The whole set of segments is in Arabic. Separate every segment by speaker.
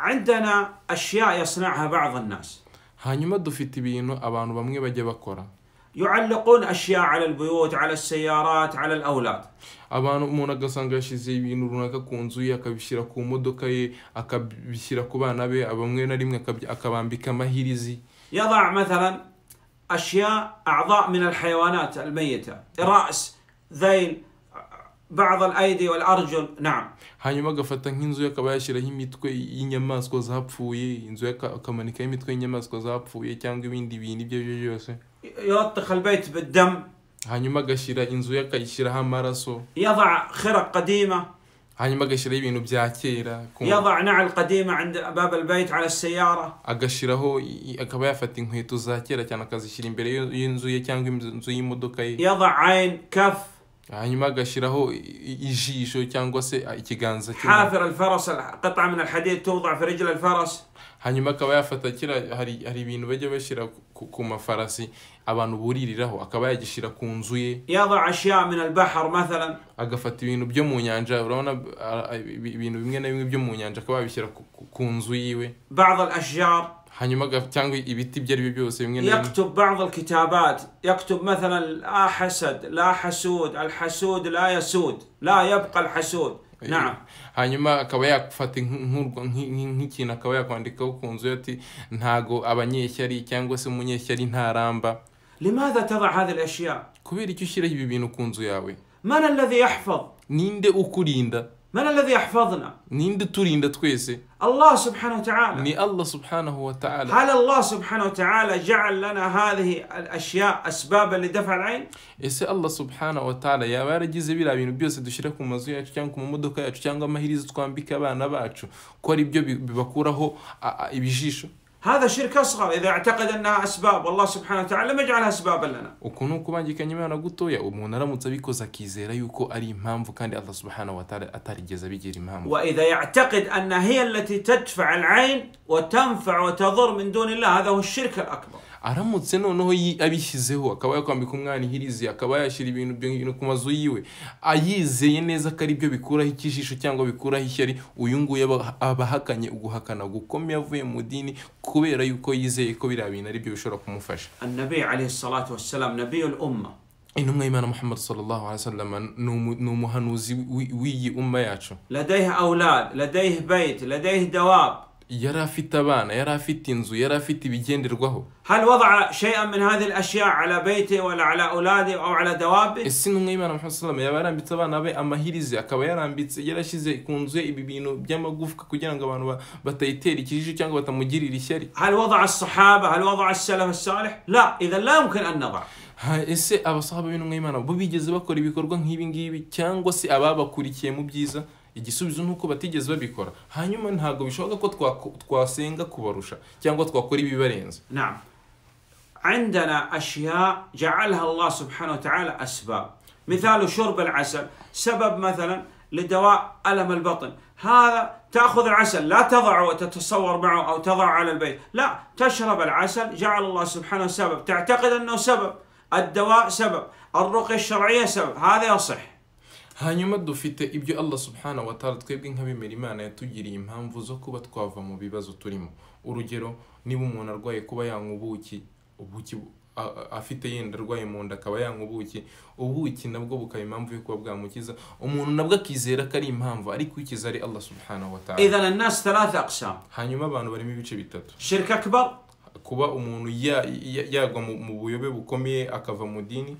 Speaker 1: عندنا اشياء يصنعها بعض الناس
Speaker 2: hanyuma dufite ibintu abantu bamwe bajya bakora
Speaker 1: يعلقون اشياء على البيوت على السيارات على الاولاد
Speaker 2: abantu umuntu agasanga yashyize ibintu runaka ku nzu ye akabishyira ku modoka ye akabishyira ku bana be bamwe na rimwe akabambika amahirizi
Speaker 1: يضع مثلا اشياء اعضاء من الحيوانات الميته راس ذيل بعض الأيدي والأرجل. نعم.
Speaker 2: هاني ما قفت تنكين زوجك باشر هي ميتكو ينيماس كوزاب فوي. زوجك كمانيكا. ميتكو ينيماس كوزاب فوي. كانغ مين دي بيني بيجي جي
Speaker 1: جي يطخ البيت بالدم.
Speaker 2: هاني ما قشر انزو يكا يشيرها مارسو
Speaker 1: يضع خرق
Speaker 2: قديمة. هاني ما قشر يبينو بزاكيرا
Speaker 1: يضع نعل قديمة عند باب البيت على
Speaker 2: السيارة. اقشر هو اكبا يفتن. زاكيرا كانا كازي شيرين بلا ينزو يكا ينزو يمدو
Speaker 1: يضع عين كف.
Speaker 2: Hanyuma agashyiraho ijisho cyangwa se ikiganza.
Speaker 1: حافر الفرس قطعه من الحديد توضع في رجل الفرس
Speaker 2: hanyuma akaba yafata kera hari hari ibintu bajya bashyira ku, mafarasi abantu buririraho akaba yagishyira ku nzu ye
Speaker 1: يضع اشياء من البحر مثلا
Speaker 2: agafata ibintu byo mu nyanja urabona ah, ah, ibi- ibintu bimwe na bimwe byo mu nyanja akaba yabishyira ku nzu yiwe
Speaker 1: بعض الاشجار
Speaker 2: hanyuma cyangwa ibiti ibyo ari byo byose bimwe
Speaker 1: يكتب بعض الكتابات يكتب مثلا لا حسد لا حسود الحسود لا يسود لا يبقى الحسود نعم
Speaker 2: hanyuma akaba yafata nk'ikintu akaba yakwandikaho ku nzu ati ntago abanyeshyari cyangwa se umunyeshyari ntaramba
Speaker 1: لماذا تضع هذه الاشياء
Speaker 2: kubera icyo ushyiraho ibi bintu ku nzu yawe
Speaker 1: من الذي يحفظ
Speaker 2: ninde ukurinda
Speaker 1: من الذي يحفظنا؟
Speaker 2: نين دتوري نين
Speaker 1: الله سبحانه وتعالى.
Speaker 2: ني الله سبحانه وتعالى.
Speaker 1: هل الله سبحانه وتعالى جعل لنا هذه الأشياء أسبابا لدفع العين؟
Speaker 2: إسي الله سبحانه وتعالى يا بارا جيزي بلا بينو بيوسة دشريكو مزويا تشانكو ممدوكا تشانكو مهيريزتكو أم بيكابا نباتشو كوري بيو بيبكورا هو
Speaker 1: هذا شرك أصغر إذا اعتقد أنها أسباب والله سبحانه وتعالى لم يجعلها اسبابا لنا.
Speaker 2: uku ni ukubangikanya imana gutoya umuntu aramutse abikoze akizera yuko ari impamvu kandi allah subhanahu wa ta'ala atarigeze abigira impamvu
Speaker 1: وإذا يعتقد انها هي التي تدفع العين وتنفع وتضر من دون الله هذا هو الشرك الأكبر.
Speaker 2: aramutse noneho abishyizeho akaba yakwambika umwana ihirizi akaba yashyira ibintu byo ku mazu yiwe. Ayizeye neza ko ari byo bikuraho ikijisho cyangwa bikuraho ishyari uyu nguyu abahakanye uguhakana gukomeye avuye mu dini kubera yuko yizeye ko biriya bintu ari byo bishobora kumufasha.
Speaker 1: Annabi alayhi salatu wassalam nabiyul umma.
Speaker 2: Intumwa y'imana muhammad sallallahu alaihi wasallam ni umuhanuzi w'iyi umma yacu.
Speaker 1: Ladayhi awlad ladayhi bayt ladayhi dawab.
Speaker 2: يرافي في التبان يرى في التنزو يرى في التبجين درقوهو
Speaker 1: هل وضع شيئا من هذه الأشياء على بيته ولا على أولاده أو على دوابه؟
Speaker 2: السن هنا إيمان محمد صلى الله عليه وسلم يبقى بيتبان أبي أما هيري زي أكبر بيت يرى شي زي يكون زي ببينو بيما قفك كجانا قبانو بتايتيري كيشو كانو بتمجيري لشاري
Speaker 1: هل وضع الصحابة هل وضع السلف الصالح؟ لا إذا لا يمكن أن نضع.
Speaker 2: هاي إسا أبا صحابة منو إيمان أبو بيجي زبا كوري بيكورغان هيبين جيبي كيمو بجيزة. Igisubizo ni uko batigeze babikora. Hanyuma ntabwo bishoboka ko twasenga kubarusha cyangwa twakora ibibarenze.
Speaker 1: عندنا أشياء جعلها الله سبحانه وتعالى أسباب. مثال شرب العسل. سبب مثلا لدواء ألم البطن. هذا تأخذ العسل لا تضعه وتتصور معه أو تضعه على البيت. لا تشرب العسل جعل الله سبحانه سبب. تعتقد أنه سبب. الدواء سبب. الرقية الشرعية سبب. هذا يصح.
Speaker 2: hanyuma dufite ibyo allah subhanahu wa ta'ala twebwe nk'abemera imana yatugiriye impamvu zo kuba twava mu bibazo turimo. Urugero niba umuntu arwaye kuba yanywa ubuki ubuki afite yenda arwaye mu nda akaba yanywa ubuki ubuki nabwo bukaba impamvu yo kuba bwamukiza. Umuntu nabwo akizera ko ari impamvu ariko ukiza ari allah subhanahu wa ta'ala. Hanyuma abantu barimo ibice bitatu. Kuba umuntu yagwa mu buyobe bukomeye akava mu dini.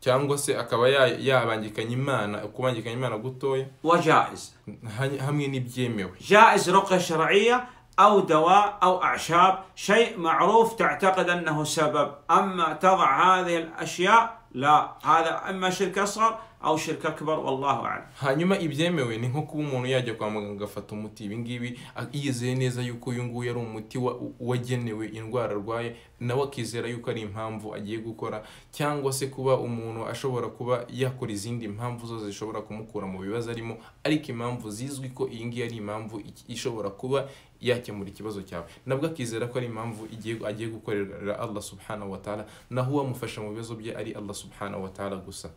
Speaker 2: Cyangwa se akaba ya- yabangikanya imana kubangikanya imana gutoya
Speaker 1: وجائز
Speaker 2: ha- hamwe n'ibyemewe.
Speaker 1: جائز رقية شرعية أو دواء أو أعشاب شيء معروف تعتقد أنه سبب أما تضع هذه الأشياء لا هذا إما شرك أصغر awushirika akibaru wallahu alam.
Speaker 2: Hanyuma ibyemewe ni nko kuba umuntu yajya kwa muganga agafata umuti. Ibingibi yizeye neza yuko uyu nguyu ari umuti wagenewe indwara arwaye nawe akizera yuko ari impamvu agiye gukora cyangwa se kuba umuntu ashobora kuba yakora izindi mpamvu zose zishobora kumukura mu bibazo arimo ariko impamvu zizwi ko iyi ngiyi ari impamvu ishobora kuba yakemura ikibazo cyawe. Nabwo akizera ko ari impamvu agiye gukorera Allah subhanahu wa ta'ala naho uwamufasha mu bibazo bye ari Allah subhanahu wa ta'ala gusa.